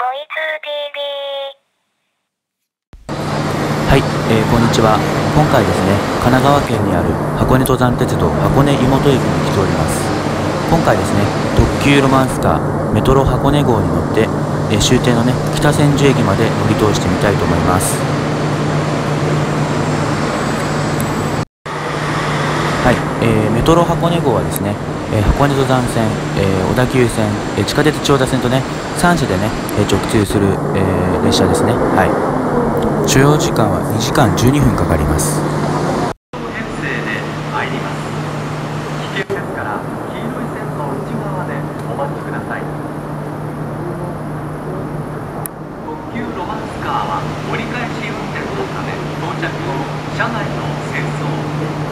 はい、えー、こんにちは。今回ですね神奈川県にある箱根登山鉄道箱根湯本駅に来ております。今回ですね特急ロマンスカーメトロ箱根号に乗って、えー、終点のね北千住駅まで乗り通してみたいと思いますはい、えー、メトロ箱根号はですね、えー、箱根登山線、えー、小田急線、えー、地下鉄千代田線とね、3社でね、えー、直通する、えー、列車ですね。はい。所要時間は2時間12分かかります車内の清掃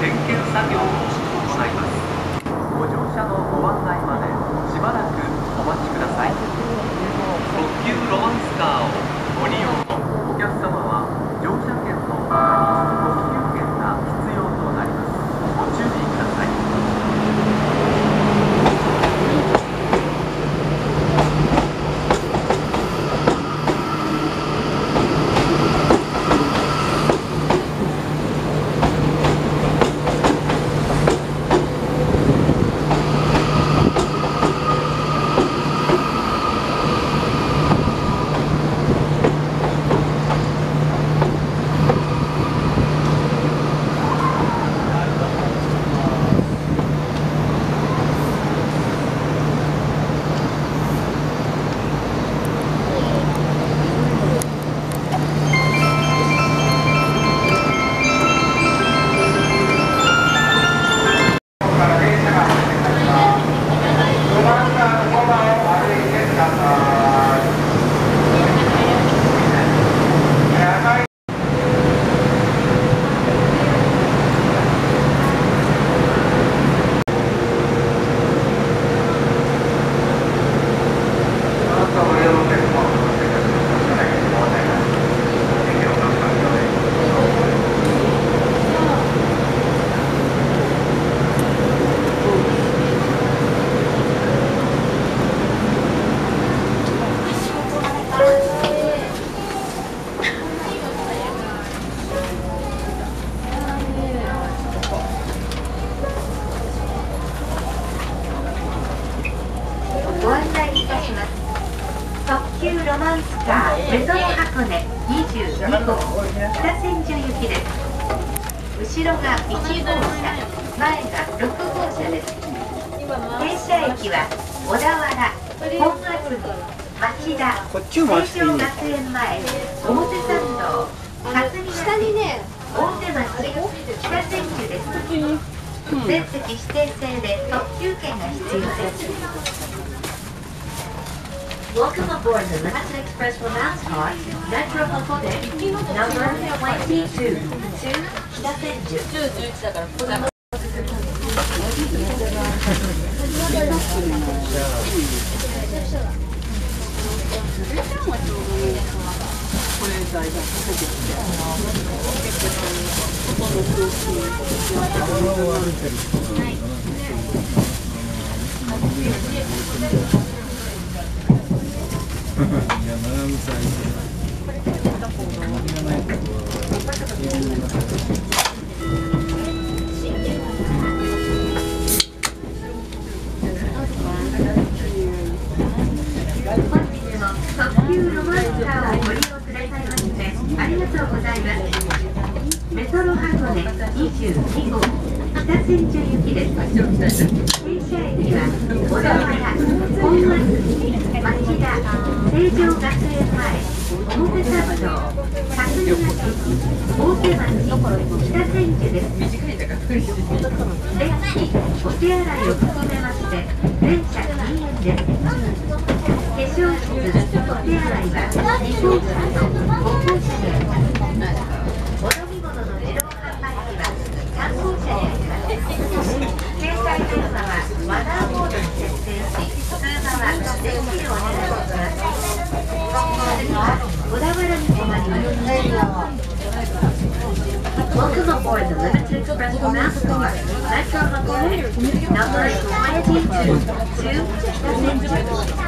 点検作業を。まいますご乗車のご案内までしばらくお待ちください。特急ロマンスカーをご利用住です全席指定制で特急券が必要です Welcome aboard the Limited Express Romance Car, Metro Hakone, number 22 to Kidatenju. 10、11だからここだ。山上さん。ありがとうございます。メトロ箱根22号北千住行きです停車駅は小田原本松町田成城学園前表参道霞ヶ関大手町北千住です電気お手洗いを含めまして全車禁煙です化粧室お手洗いは2号車と Welcome aboard the limited express from Massacar, Metro Macquarie, number 522, 2,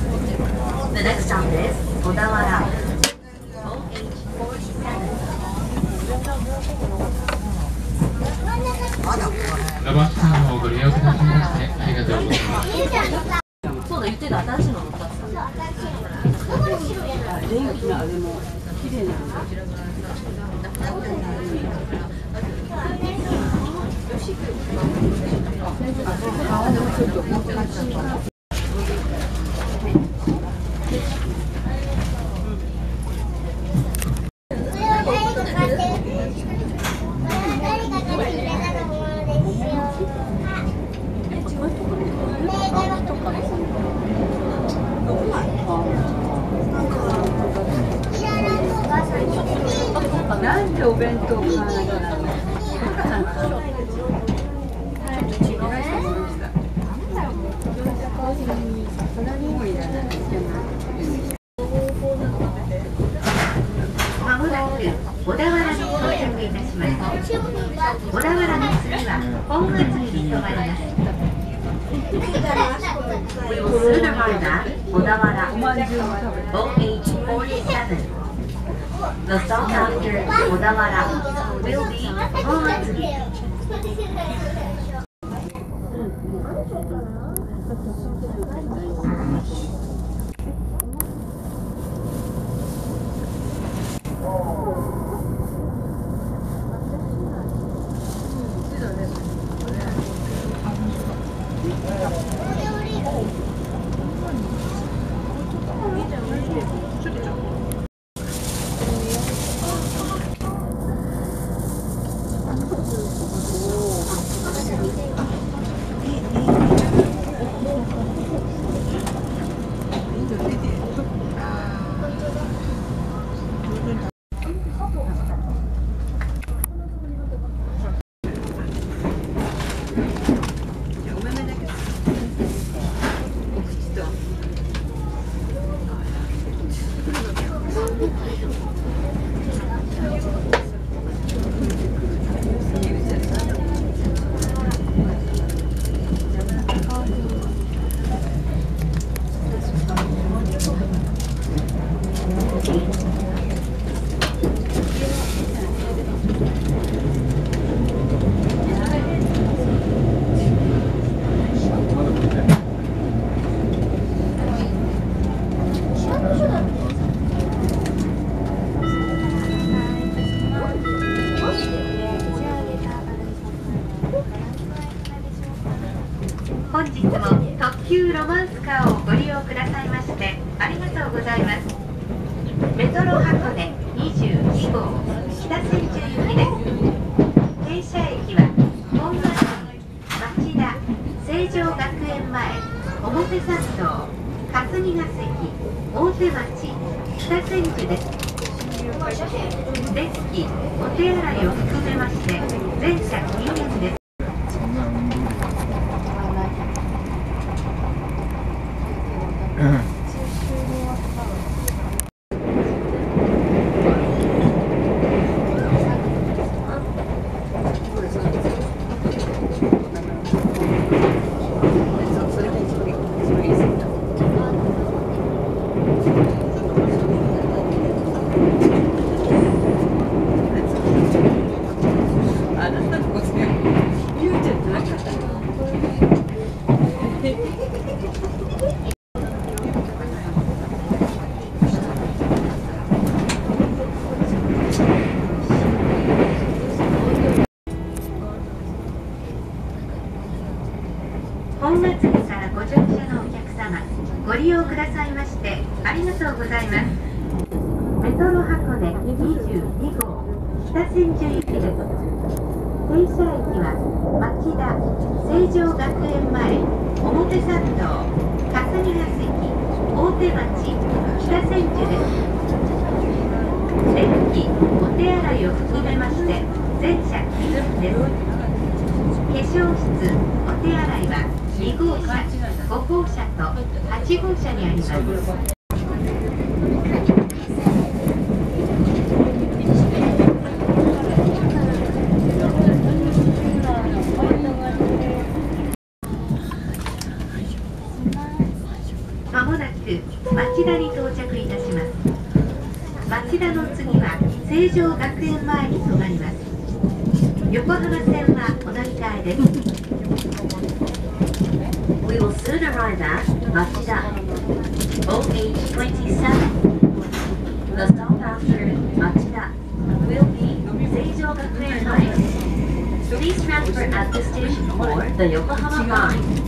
The next stop is Odawara. OH47. ロバスターをご利用くださいましてありがとうございます。そうだ言ってた新しいの乗ったさ電気のあれも綺麗なのなんでお弁当買わなきゃならないまもなく小田原に到着いたします。小田原の次は本厚木に停まります。We will soon arrive at 小田原おまんじゅうも食べて OH47. The stop after 小田原 will be on 厚木。本日も特急ロマンスカーをご利用くださいましてありがとうございますメトロ箱根22号北千住行きです停車駅は本町町田成城学園前表参道霞ヶ関大手町北千住です電気お手洗いを含めまして全車禁煙ですあなたのことねゆうちゃんじゃなかったの本厚木からご乗車のお客様ご利用くださいましてありがとうございますメトロ箱根22号北千住行きです停車駅は町田成城学園前表参道霞ヶ関大大手町けです電気お手洗いを含めまして全車禁煙です。化粧室お手洗いは2号車5号車と8号車にありますまもなく町田に到着いたします町田の次は成城学園前に止まります横浜線はお乗り換えです We will soon arrive at Machida OH27 The stop after Machida will be 成城学園前 Please transfer at the station or the Yokohama line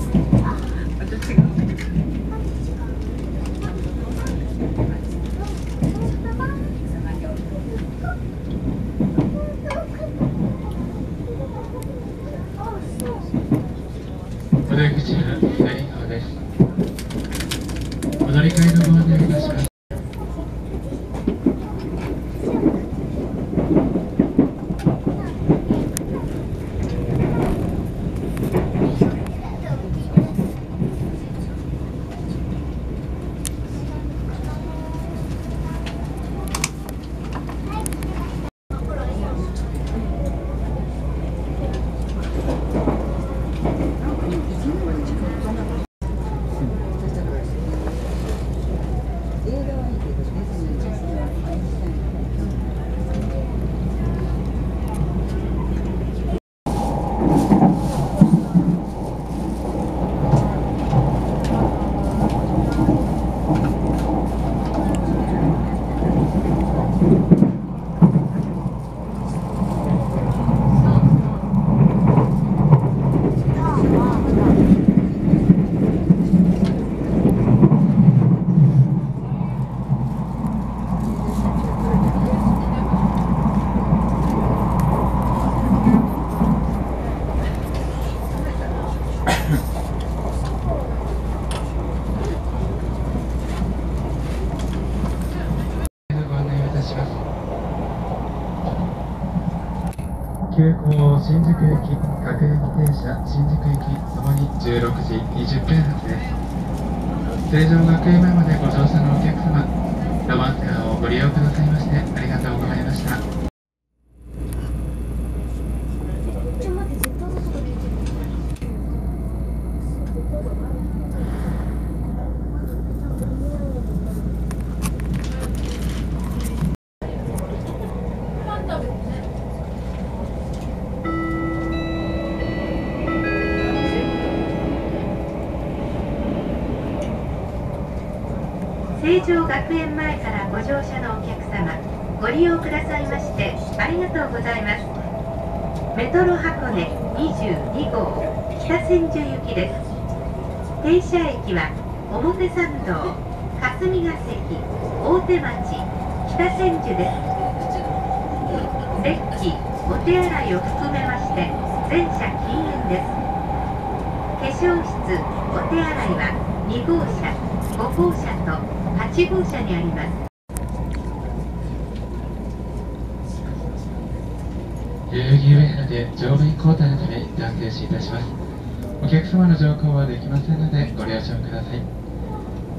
急行新宿駅、各駅停車新宿駅ともに16時20分発です。成城学園前までご乗車のお客様、ロマンスカーをご利用くださいました成城学園前からご乗車のお客様ご利用くださいましてありがとうございます。メトロ箱根22号北千住行きです。停車駅は表参道霞ヶ関大手町北千住です。デッキお手洗いを含めまして全車禁煙です。化粧室お手洗いは2号車5号車と8号車にあります代々木上原で乗務員交代のため断停止いたします。お客様の乗降はできませんのでご了承ください。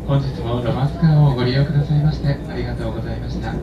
本日もロマンスカーをご利用くださいましてありがとうございました。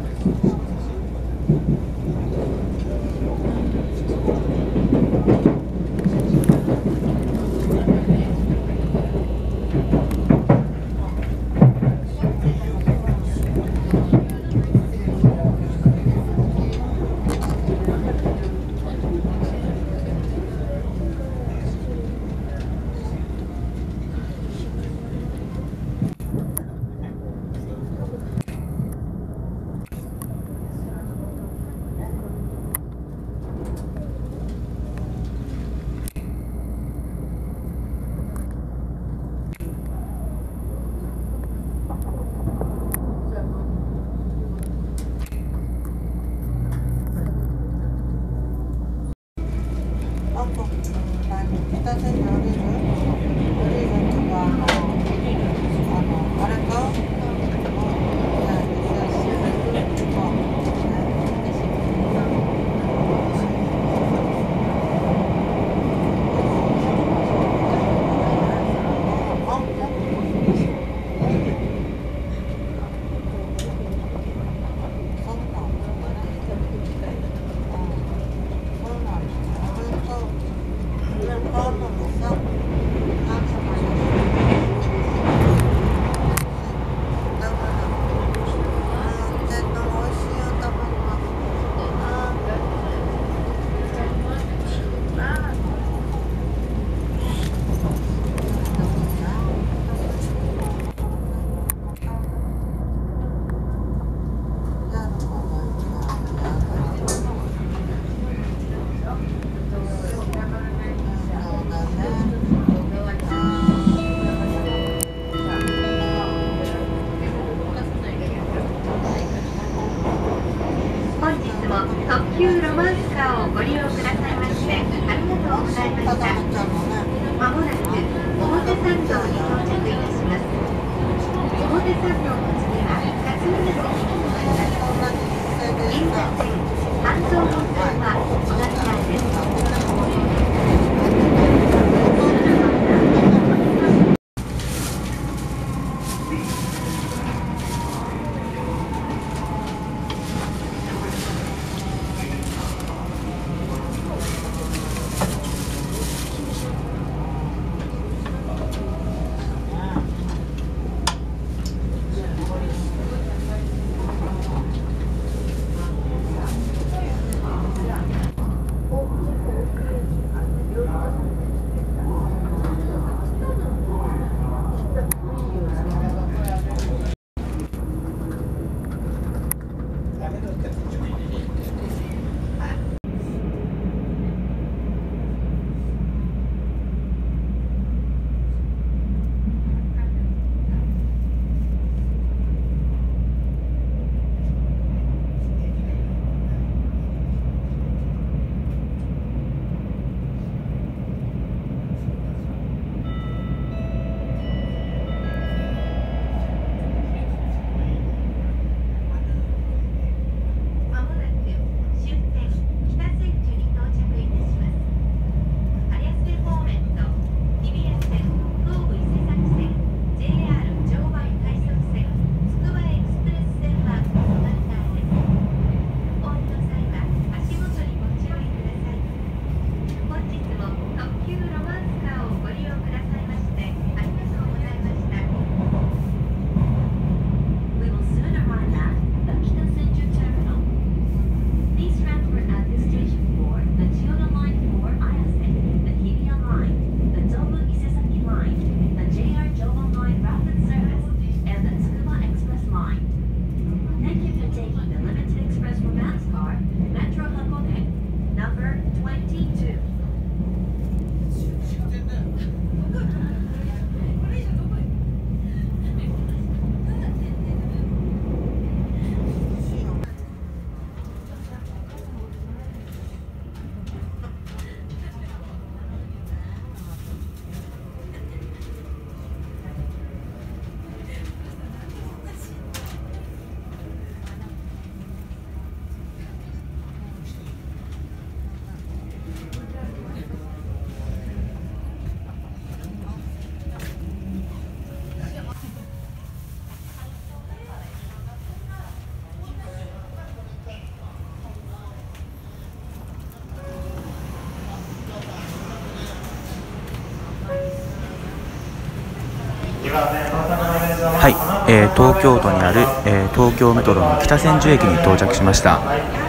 東京都にある、えー、東京メトロの北千住駅に到着しました。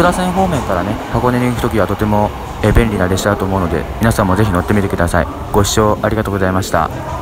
千代田線方面からね箱根に行く時はとてもえ便利な列車だと思うので皆さんもぜひ乗ってみてくださいご視聴ありがとうございました